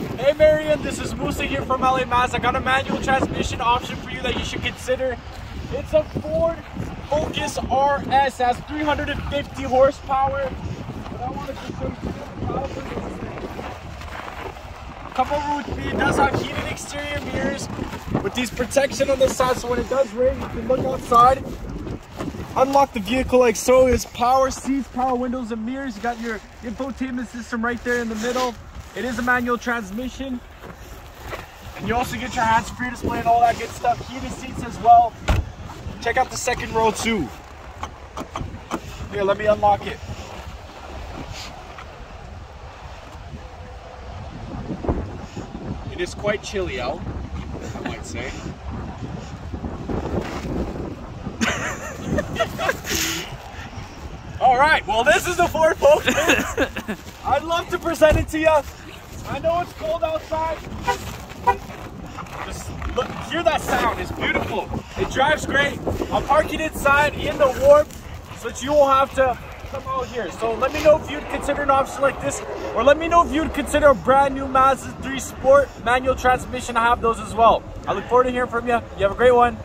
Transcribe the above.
Hey Mirian, this is Musa here from LA Mazda. I got a manual transmission option for you that you should consider. It's a Ford Focus RS, has 350 horsepower. But I wanted to show you. Come over with me, it does have heated exterior mirrors with these protection on the side so when it does rain you can look outside. Unlock the vehicle like so. It's power seats, power windows and mirrors. You got your infotainment system right there in the middle. It is a manual transmission. And you also get your hands-free display and all that good stuff. Heated seats as well. Check out the second row too. Here, let me unlock it. It is quite chilly out, I might say. Right, well, this is the Ford Focus. I'd love to present it to you. I know it's cold outside. Just look, hear that sound. It's beautiful. It drives great. I'm parking inside in the warp so that you won't have to come out here. So let me know if you'd consider an option like this, or let me know if you'd consider a brand new Mazda 3 Sport manual transmission. I have those as well. I look forward to hearing from you. You have a great one.